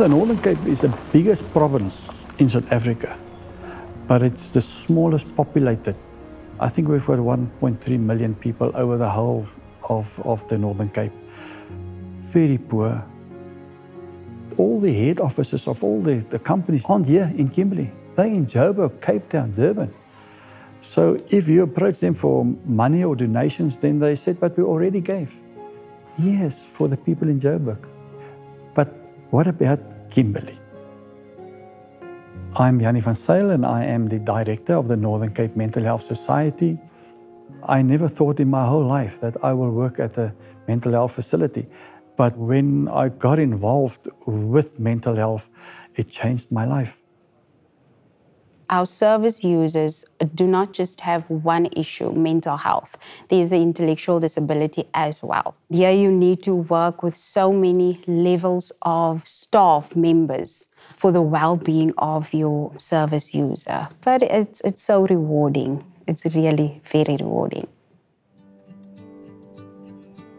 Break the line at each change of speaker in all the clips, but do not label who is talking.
The Northern Cape is the biggest province in South Africa, but it's the smallest populated. I think we've got 1.3 million people over the whole of, of the Northern Cape. Very poor. All the head offices of all the, the companies aren't here in Kimberley. They're in Joburg, Cape Town, Durban. So if you approach them for money or donations, then they said, but we already gave. Yes, for the people in Joburg. But what about Kimberley? I'm Jannie van Zyl and I am the director of the Northern Cape Mental Health Society. I never thought in my whole life that I will work at a mental health facility. But when I got involved with mental health, it changed my life.
Our service users do not just have one issue, mental health. There's the intellectual disability as well. Here you need to work with so many levels of staff members for the well-being of your service user. But it's it's so rewarding. It's really very rewarding.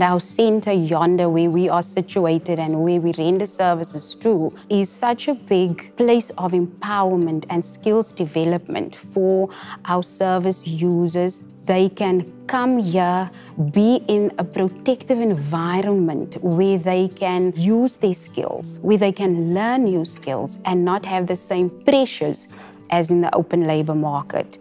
Our center yonder, where we are situated and where we render services to, is such a big place of empowerment and skills development for our service users. They can come here, be in a protective environment where they can use their skills, where they can learn new skills and not have the same pressures as in the open labor market.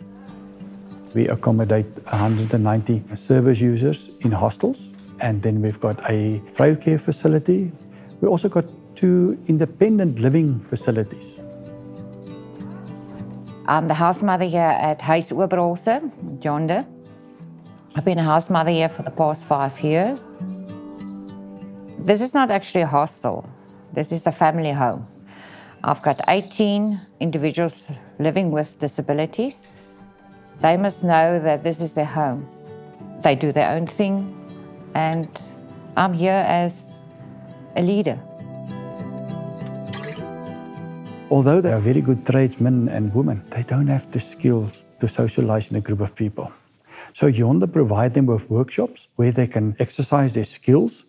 We accommodate 190 service users in hostels and then we've got a frail care facility. We also got two independent living facilities.
I'm the house mother here at Huis Oberholse, Yonder. I've been a house mother here for the past five years. This is not actually a hostel. This is a family home. I've got 18 individuals living with disabilities. They must know that this is their home. They do their own thing, and I'm here as a leader.
Although they are very good tradesmen and women, they don't have the skills to socialize in a group of people. So Yonder provide them with workshops where they can exercise their skills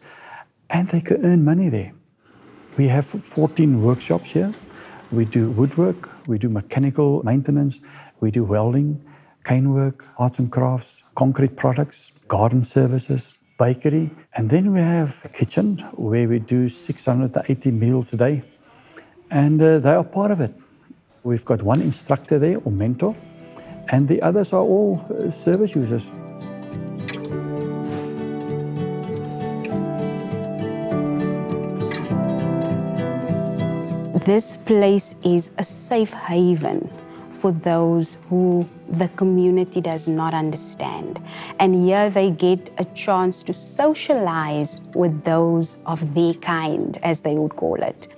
and they can earn money there. We have 14 workshops here. We do woodwork, we do mechanical maintenance, we do welding, cane work, arts and crafts, concrete products, garden services, bakery. And then we have a kitchen where we do 680 meals a day. And uh, they are part of it. We've got one instructor there or mentor, and the others are all uh, service users.
This place is a safe haven for those who the community does not understand. And here they get a chance to socialize with those of their kind, as they would call it.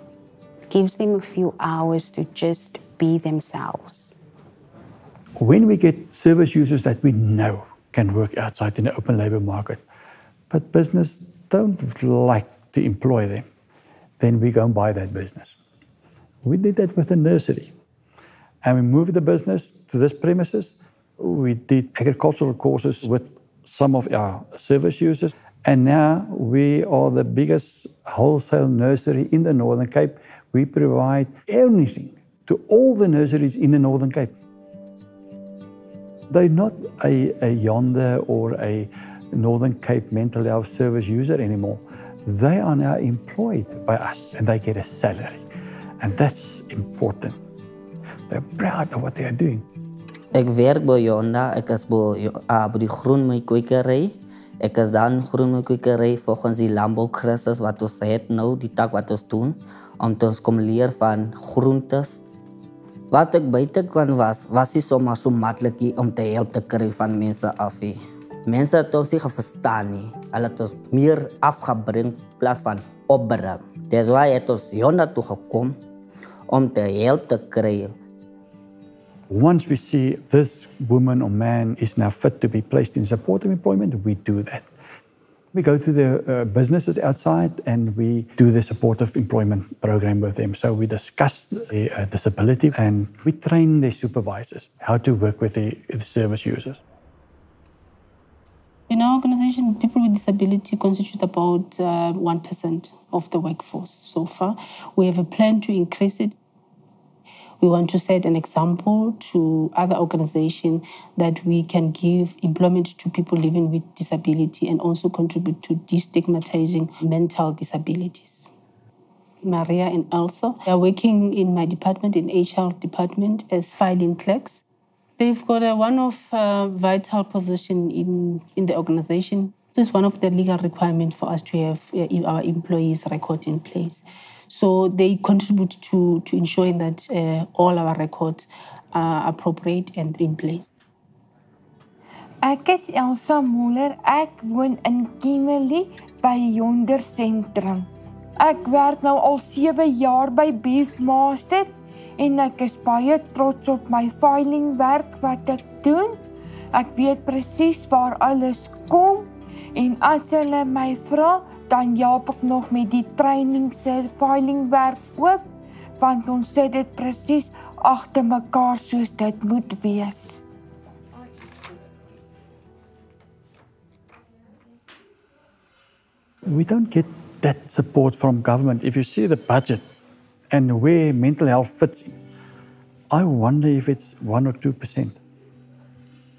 Gives them a few hours to just be themselves.
When we get service users that we know can work outside in the open labor market, but business don't like to employ them, then we go and buy that business. We did that with the nursery. And we moved the business to this premises. We did agricultural courses with some of our service users. And now we are the biggest wholesale nursery in the Northern Cape. We provide everything to all the nurseries in the Northern Cape. They're not a, a Yonder or a Northern Cape mental health service user anymore. They are now employed by us and they get a salary. And that's important. They're proud of what they are doing.
Ek werk by Yonder, ek is by, uh, by die groen my kwekery. Ek is dan groen my kwekery volgens die landboukrisis wat ons het nou, die tak wat ons doen, om te ons kom leer van groentes. Wat ek buite kan was, was nie sommer so maklik om te help te kry van mense af nie. Mense het ons nie verstaan nie. Hulle het ons meer afgebring in plaas van opbring. Dis why het ons Yonder toe gekom om te help te kry
Once we see this woman or man is now fit to be placed in supportive employment, we do that. We go to the uh, businesses outside and we do the supportive employment program with them. So we discuss the uh, disability and we train their supervisors how to work with the, the service users.
In our organization, people with disability constitute about uh, 1% of the workforce so far. We have a plan to increase it. We want to set an example to other organizations that we can give employment to people living with disability and also contribute to destigmatizing mental disabilities. Maria and Elsa are working in my department, in HR department, as filing clerks. They've got a one of uh, vital position in, in the organization. This is one of the legal requirements for us to have uh, our employees record in place. So they contribute to, to ensuring that uh, all our records are appropriate and in place.
Ek is Elsa Muller. Ek woon in Kimberley by Yonder Sentrum. Ek werk nou al 7 jaar by Beefmaster en ek is baie trots op my filing werk wat ek doen. Ek weet presies waar alles kom en as hulle my vra, dan help ek nog met die training se filing werk ook want ons sê dit presies agter mekaar soos dit moet wees.
We don't get that support from government. If you see the budget and where mental health fits in, I wonder if it's 1 or 2%.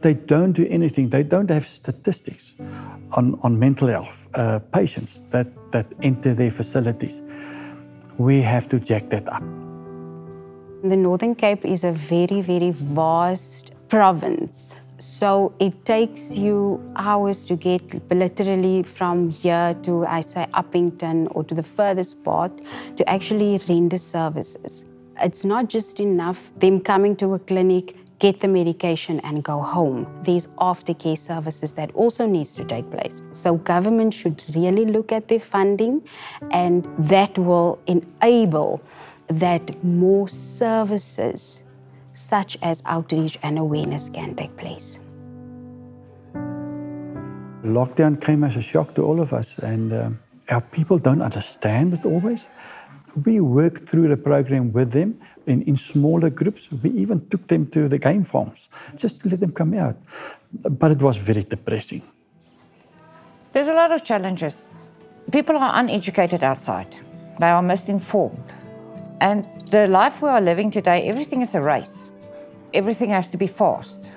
They don't do anything. They don't have statistics on, on mental health uh, patients that, that enter their facilities. We have to jack that up.
The Northern Cape is a very, very vast province. So it takes you hours to get literally from here to, I say, Upington or to the furthest part to actually render services. It's not just enough them coming to a clinic, get the medication and go home. There's aftercare services that also needs to take place. So government should really look at their funding and that will enable that more services such as outreach and awareness can take place.
Lockdown came as a shock to all of us and um, our people don't understand it always. We worked through the program with them in, in smaller groups. We even took them to the game farms just to let them come out. But it was very depressing.
There's a lot of challenges. People are uneducated outside. They are misinformed. And the life we are living today, everything is a race. Everything has to be fast.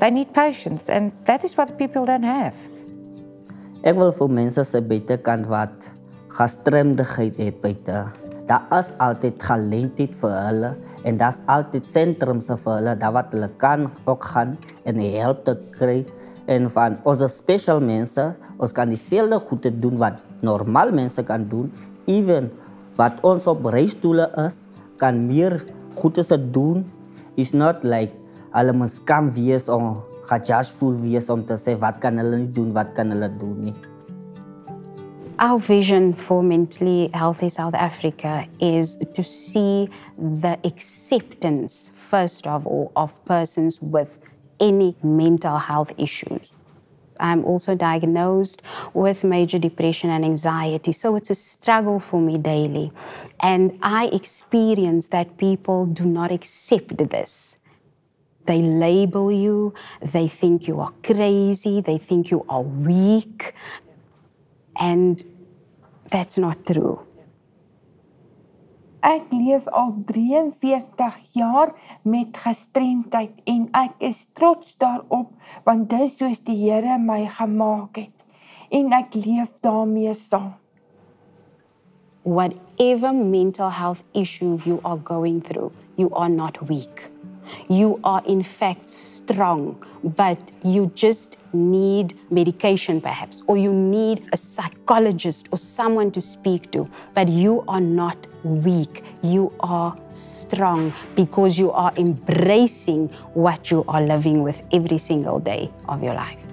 They need patience, and that is what people don't have.
Ek wil vir mense se buitekant wat gestremdheid het buite. Daar is altyd geleentheid vir hulle en daar's altyd sentrums vir hulle daar wat hulle kan ook gaan en help te kry. En van ons special mense ons kan dieselfde goede doen wat normaal mense kan doen. Even wat ons op reisstoele is kan meer goede se doen. Is not like hulle moet skam wees om wees om te sê wat kan hulle doen, wat kan hulle doen.
Our vision for mentally healthy South Africa is to see the acceptance, first of all, of persons with any mental health issues. I'm also diagnosed with major depression and anxiety, so it's a struggle for me daily. And I experience that people do not accept this. They label you, they think you are crazy, they think you are weak. And that's not true.
Ek leef al 43 jaar met gestremdheid en ek is trots daarop want dis soos die Here my gemaak het en ek leef daarmee saam.
Whatever mental health issue you are going through, you are not weak. You are, in fact, strong, but you just need medication, perhaps, or you need a psychologist or someone to speak to. But you are not weak. You are strong because you are embracing what you are living with every single day of your life.